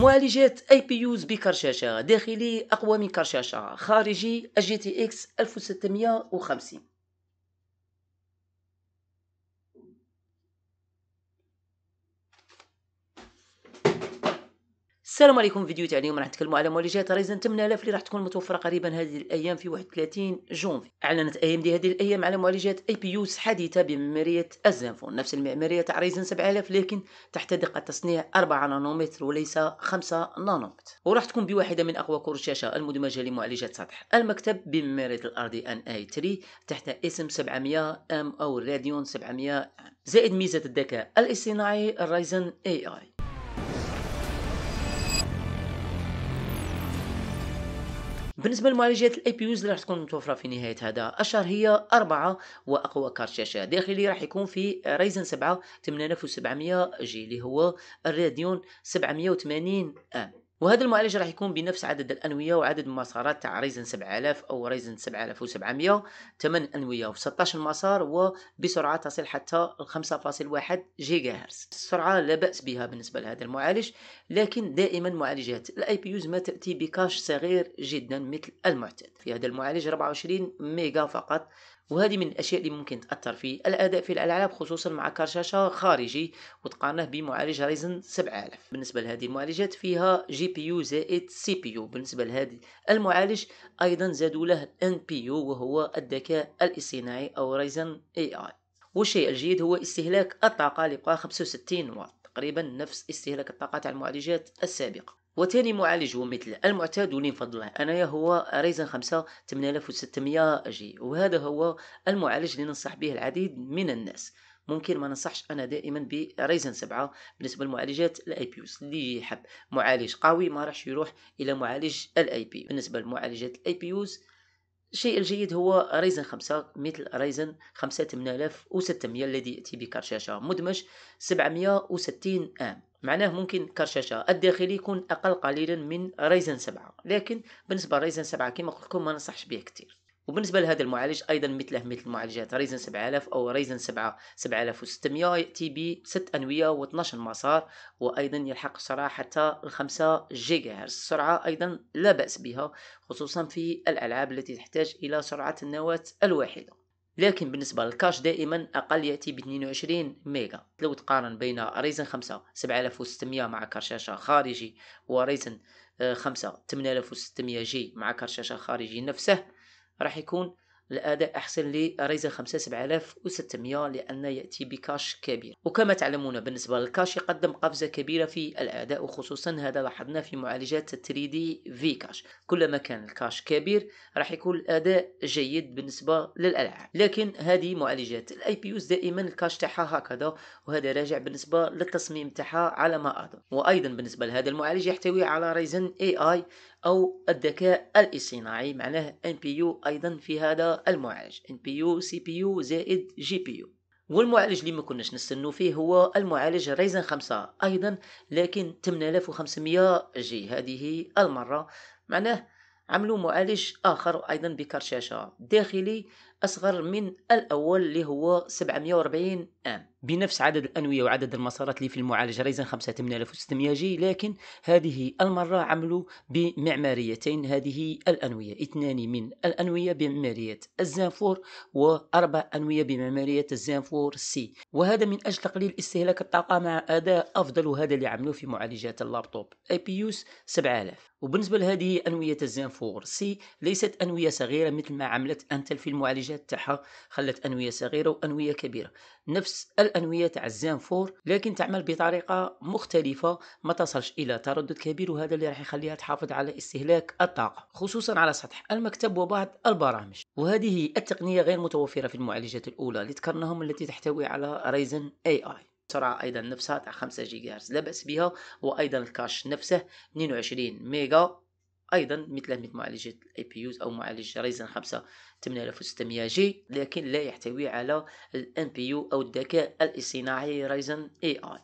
معالجات APUs بكارت شاشة داخلي أقوى من كارت شاشة خارجي ال GTX 1650 السلام عليكم. فيديو تاع اليوم راح نتكلموا على معالجات Ryzen 8000 اللي راح تكون متوفرة قريبا هذه الأيام في 31 جونفي. أعلنت AMD هذه الأيام على معالجات APUs حديثة بمعمارية ال Zen four. نفس المعمارية تاع Ryzen 7000 لكن تحت دقه تصنيع 4 نانومتر وليس 5 نانومتر. وراح تكون بواحدة من أقوى كروت الشاشة المدمجة لمعالجات سطح المكتب بمعمارية ال RDNA 3 تحت اسم 700M أو Radeon 700M. زائد ميزة الذكاء الاصطناعي ال Ryzen AI. بالنسبة لمعالجات ال APUs اللي راح تكون متوفرة في نهاية هذا الشهر هي أربعة وأقوى كارت شاشة داخلي راح يكون في Ryzen 7 8700G اللي هو ال Radeon 780M. وهذا المعالج راح يكون بنفس عدد الأنوية وعدد المسارات تاع Ryzen 7000 أو Ryzen 7700 8 أنوية و 16 مسار وبسرعة تصل حتى 5.1 جيجا هرتز السرعة لا بأس بها بالنسبة لهذا المعالج لكن دائما معالجات ال APUs ما تأتي ب cache صغير جدا مثل المعتاد. في هذا المعالج 24 ميجا فقط وهذه من الأشياء اللي ممكن تأثر في الأداء في الألعاب خصوصا مع كارت شاشه خارجي وتقارنه بمعالج Ryzen 7000 بالنسبة لهذه المعالجات فيها GPU زائد CPU. بالنسبة لهذه المعالج أيضا زادوا له NPU وهو الذكاء الاصطناعي أو Ryzen AI والشيء الجيد هو استهلاك الطاقة اللي بقى 65 واط تقريبا نفس استهلاك الطاقة تاع المعالجات السابقة. وثاني معالج هو مثل المعتاد واللي نفضله انايا هو Ryzen 5 8600G وهذا هو المعالج اللي ننصح به العديد من الناس. ممكن ما ننصحش أنا دائما ب Ryzen 7 بالنسبة لمعالجات ال APU اللي يحب معالج قوي ما راحش يروح إلى معالج ال APU بالنسبة لمعالجات ال APU الشيء الجيد هو Ryzen 5 مثل Ryzen 5 8600 الذي يأتي بكارت شاشه مدمج 760M. معناه ممكن كارت شاشة. الداخلي يكون أقل قليلا من Ryzen 7 لكن بالنسبة ل Ryzen 7 كما قلت لكم ما ننصحش به كثير وبالنسبة لهذا المعالج أيضا مثله مثل معالجات Ryzen 7000 أو Ryzen 7 7600 يأتي ب 6 أنوية و12 مسار وأيضا يلحق السرعة حتى 5 جيجا هرتز السرعة أيضا لا بأس بها خصوصا في الألعاب التي تحتاج إلى سرعة النواة الواحدة. لكن بالنسبة لل cache دائما أقل يأتي ب 22 ميجا. لو تقارن بين Ryzen 5 7600 مع كارت شاشة خارجي و Ryzen 5 8600G مع كارت شاشة خارجي نفسه راح يكون الأداء أحسن ل Ryzen 5 7600 لأنه يأتي ب cache كبير. وكما تعلمون بالنسبة لل cache يقدم قفزة كبيرة في الأداء وخصوصا هذا لاحظنا في معالجات 3D V-Cache. كلما كان ال cache كبير راح يكون الأداء جيد بالنسبة للألعاب. لكن هذه معالجات ال APUs دائما ال cache تاعها هكذا وهذا راجع بالنسبة للتصميم تاعها على ما أظن. وأيضا بالنسبة لهذا المعالج يحتوي على Ryzen AI أو الذكاء الاصطناعي معناه NPU أيضا في هذا المعالج. بي يو زائد يو والمعالج اللي ما كناش نستنوا فيه هو المعالج Ryzen 5 أيضا لكن 8500 G. هذه المرة معناه عملوا معالج آخر أيضا بكارت شاشة داخلي. أصغر من الأول اللي هو 740 M بنفس عدد الأنوية وعدد المسارات اللي في المعالج Ryzen 5 8600 G لكن هذه المرة عملوا بمعماريتين هذه الأنوية. اثنان من الأنوية بمعمارية الزانفور وأربع أنوية بمعمارية ال Zen 4 C. وهذا من أجل تقليل استهلاك الطاقة مع أداء أفضل وهذا اللي عملوه في معالجات ال laptop. APUs 7000 وبالنسبة لهذه أنوية ال Zen 4 C ليست أنوية صغيرة مثل ما عملت Intel في المعالجات تاعها خلت أنوية صغيرة وأنوية كبيرة. نفس الأنوية تاع الزان فور لكن تعمل بطريقة مختلفة ما تصلش إلى تردد كبير وهذا اللي راح يخليها تحافظ على استهلاك الطاقة خصوصا على سطح المكتب وبعض البرامج. وهذه التقنية غير متوفرة في المعالجات الأولى اللي ذكرناهم التي تحتوي على Ryzen AI السرعة أيضا نفسها تاع 5 جيجا هرتز لا بأس بها وأيضا ال cache نفسه 22 ميجا أيضا مثل مثل معالجة ال APUs أو معالج Ryzen 5 8600 G لكن لا يحتوي على ال NPU أو الذكاء الاصطناعي Ryzen AI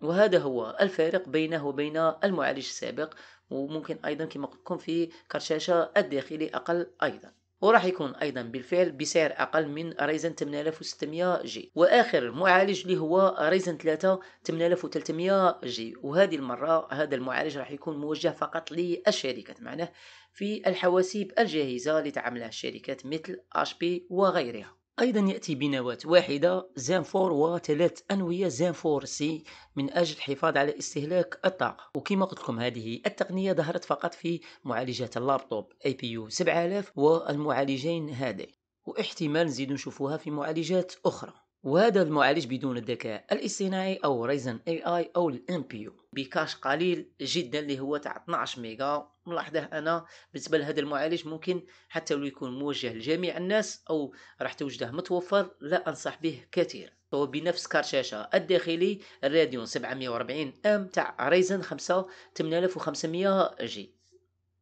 وهذا هو الفارق بينه وبين المعالج السابق وممكن أيضا كما قلت لكم في كرت شاشة الداخلي أقل أيضا. وراح يكون أيضا بالفعل بسعر أقل من Ryzen 8600 G. وآخر معالج اللي هو Ryzen 3 8300 G. وهذه المرة هذا المعالج راح يكون موجه فقط للشركات معناه في الحواسيب الجاهزة لتعاملها الشركات مثل HP وغيرها. أيضا يأتي بنواة واحدة زان فور وثلاث أنوية. Zen 4 C من أجل الحفاظ على استهلاك الطاقة. وكما قلت لكم هذه التقنية ظهرت فقط في معالجات ال laptop APU 7000 والمعالجين هذين واحتمال نزيد نشوفوها في معالجات أخرى. وهذا المعالج بدون الذكاء الاصطناعي أو Ryzen AI أو ال NPU ب cache قليل جدا اللي هو تاع 12 ميجا. ملاحظة أنا بالنسبة لهذا المعالج ممكن حتى لو يكون موجه لجميع الناس أو راح توجده متوفر لا أنصح به كثيرا. هو بنفس كارت شاشه الداخلي ال Radeon 740 M تاع Ryzen 5 8500 G.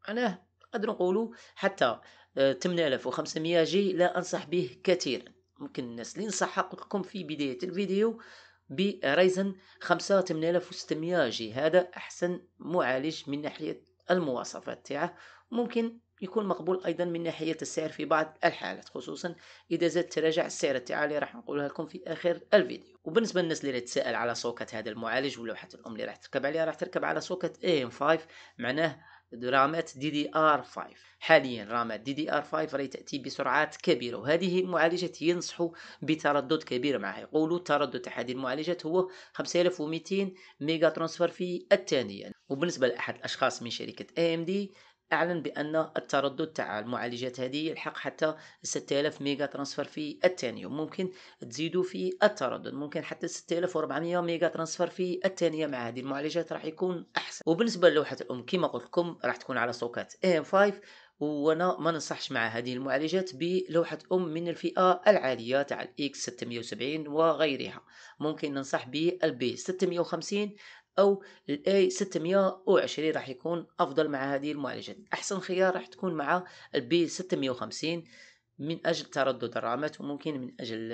معناه نقدر نقولوا حتى 8500 G لا أنصح به كثيرا. ممكن الناس اللي قلت لكم في بداية الفيديو ب Ryzen 5600 G. هذا أحسن معالج من ناحية المواصفات تاعه. ممكن يكون مقبول أيضا من ناحية السعر في بعض الحالات خصوصا إذا زاد تراجع السعر تاعه اللي راح نقولها لكم في آخر الفيديو. وبالنسبة للناس اللي تسأل على socket هذا المعالج ولوحه الأم اللي راح تركب عليها راح تركب على socket AM 5 معناه رامات DDR 5 حاليا رامات DDR 5 راهي تأتي بسرعات كبيرة وهذه المعالجات ينصحوا بتردد كبير معها. يقولوا التردد تاع هذه المعالجات هو 5200 ميجا transfer في الثانية. وبالنسبة لأحد الأشخاص من شركة AMD أعلن بأن التردد تاع المعالجات هذه يلحق حتى 6000 ميجا transfer في الثانية ممكن تزيدوا في التردد ممكن حتى 6400 ميجا transfer في الثانية مع هذه المعالجات راح يكون أحسن. وبالنسبة للوحة الأم كما قلت لكم راح تكون على socket AM 5 وأنا ما ننصحش مع هذه المعالجات بلوحة أم من الفئة العالية تاع ال X 670 وغيرها. ممكن ننصح بال B 650 أو ال A 620 راح يكون أفضل مع هذه المعالجات أحسن خيار راح تكون مع ال B 650 من أجل تردد الرامات وممكن من أجل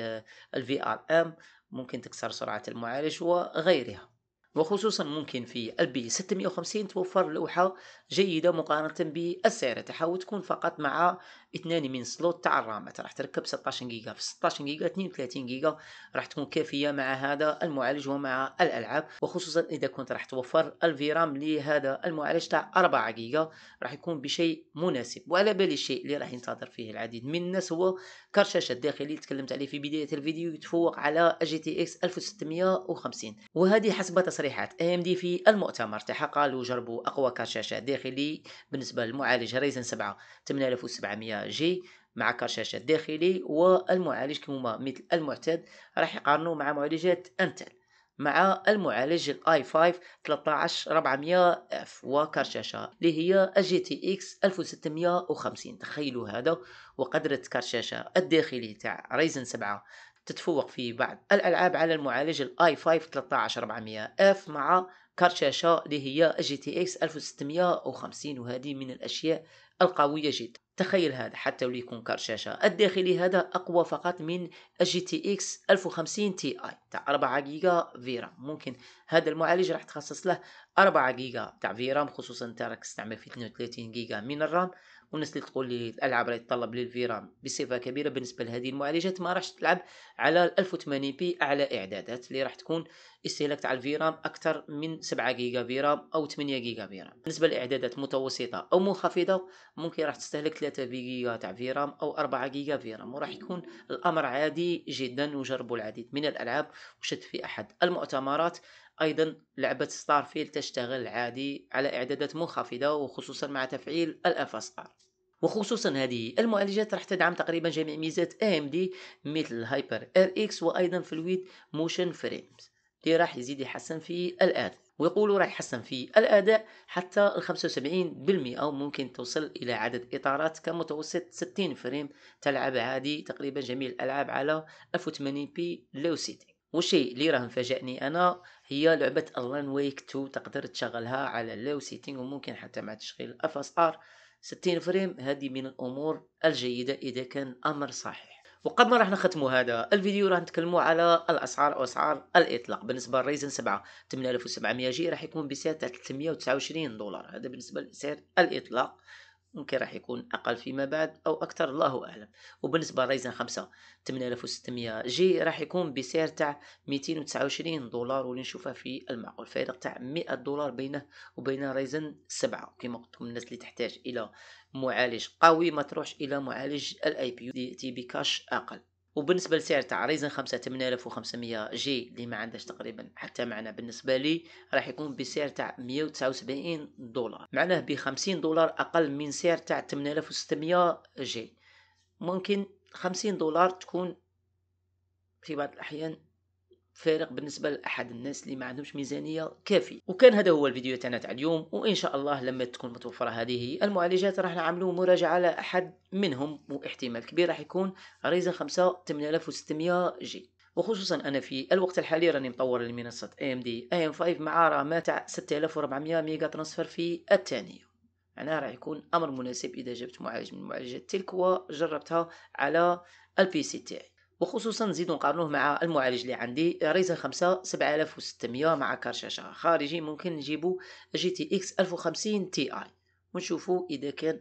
ال VRM ممكن تكسر سرعة المعالج وغيرها. وخصوصا ممكن في ال B 650 توفر لوحة جيدة مقارنة بالسعر تاعها وتكون فقط مع اثنان من slot تاع الرامات راح تركب 16 جيجا. في 16 جيجا 32 جيجا راح تكون كافية مع هذا المعالج ومع الألعاب. وخصوصا إذا كنت راح توفر ال VRAM لهذا المعالج تاع 4 جيجا راح يكون بشيء مناسب. وعلى بالي الشيء اللي راح ينتظر فيه العديد من الناس هو كارت شاشة داخلي تكلمت عليه في بداية الفيديو يتفوق على GTX 1650 وهذه حسب تصريحات AMD في المؤتمر تاعها قالوا جربوا أقوى كارت شاشة داخلي بالنسبة للمعالج Ryzen 7 8700 G مع كارت شاشة داخلي والمعالج كما مثل المعتاد راح يقارنوا مع معالجات Intel مع المعالج ال i 5 13400 F وكارت شاشة اللي هي ال GTX 1650 تخيلوا هذا وقدرة كارت شاشة الداخلي تاع Ryzen 7 تتفوق في بعض الألعاب على المعالج ال i 5 13400 F مع كارت شاشة اللي هي GTX 1650 وهذه من الأشياء القوية جدا. تخيل هذا حتى لو يكون كارت شاشة الداخلي هذا أقوى فقط من ال GTX 1050 Ti. تاع 4 جيجا VRAM. ممكن هذا المعالج راح تخصص له 4 جيجا تاع VRAM خصوصا انت راك تستعمل في 32 جيجا من ال RAM. والناس اللي تقول لي الألعاب راهي تطلب لل VRAM بصفة كبيرة بالنسبة لهذه المعالجات ما راحش تلعب على 1080 p أعلى إعدادات اللي راح تكون استهلاك تاع ال VRAM أكثر من 7 جيجا VRAM أو 8 جيجا VRAM بالنسبة لإعدادات متوسطة أو منخفضة ممكن راح تستهلك 3 جيجا تاع VRAM أو 4 جيجا VRAM وراح يكون الأمر عادي جدا وجربوا العديد من الألعاب وشفت في أحد المؤتمرات أيضا لعبة Starfield تشتغل عادي على إعدادات منخفضة وخصوصا مع تفعيل ال FSR وخصوصا هذه المعالجات راح تدعم تقريبا جميع ميزات AMD مثل HYPR-RX وأيضا Fluid Motion Frames. اللي راح يزيد يحسن في الأداء. ويقولوا راح يحسن في الأداء حتى ال 75% أو ممكن توصل إلى عدد إطارات كمتوسط 60 frame تلعب عادي تقريبا جميع الألعاب على 1080 p low setting والشيء اللي راه مفاجئني أنا هي لعبة Alan Wake 2 تقدر تشغلها على ال low setting وممكن حتى مع تشغيل FSR 60 frame هذه من الأمور الجيدة إذا كان أمر صحيح. وقبل ما راح نختموا هذا الفيديو راح نتكلموا على الأسعار وأسعار الإطلاق. بالنسبة لل Ryzen 7 8700 G راح يكون بسعر 329 دولار. هذا بالنسبة لسعر الإطلاق. ممكن راح يكون أقل فيما بعد أو أكثر الله أعلم. وبالنسبة ل Ryzen 5 8600 G راح يكون بسعر تاع 229 دولار واللي نشوفها في المعقول. فارق تاع 100 دولار بينه وبين Ryzen 7 كما قلت الناس اللي تحتاج إلى معالج قوي ما تروحش إلى معالج ال APU تي بكاش أقل. وبالنسبة لسعر تاع Ryzen 5 8500 G اللي ما عندهاش تقريبا حتى معنى بالنسبة لي راح يكون بسعر تاع 179 دولار. معناه ب 50 دولار أقل من سعر تاع 8600 G ممكن 50 دولار تكون في بعض الأحيان فارق بالنسبة لأحد الناس اللي ما عندهمش ميزانية كافية. وكان هذا هو الفيديو تاعنا تاع اليوم وإن شاء الله لما تكون متوفرة هذه المعالجات راح نعملوا مراجعة على أحد منهم واحتمال كبير راح يكون Ryzen 5 8600 G. وخصوصا أنا في الوقت الحالي راني مطور لمنصة AMD AM 5 مع رامات تاع 6400 mega transfer في الثانية معناها راح يكون أمر مناسب إذا جبت معالج من المعالجات تلك وجربتها على ال PC تاعي. وخصوصا نزيدو نقارنوه مع المعالج اللي عندي Ryzen 5 7600 مع كارت شاشه خارجي. ممكن نجيبو GTX 1050 Ti. ونشوفو إذا كان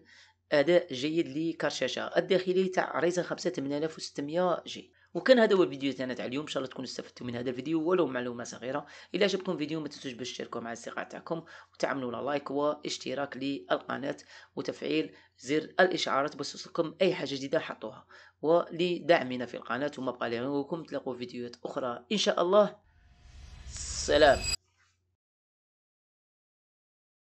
أداء جيد لكارت شاشه الداخلي تاع Ryzen 5 8600 G. وكان هذا هو الفيديو تاعنا تاع اليوم. إن شاء الله تكونوا استفدتوا من هذا الفيديو. ولو معلومة صغيرة الا عجبكم الفيديو ما تنسوش باش تشتركوا مع الأصدقاء تاعكم وتعملوا لايك واشتراك للقناة وتفعيل زر الإشعارات باش توصلكم أي حاجة جديدة نحطوها ولدعمنا في القناة. وما بقى لكم تلاقوا فيديوهات أخرى. إن شاء الله. سلام.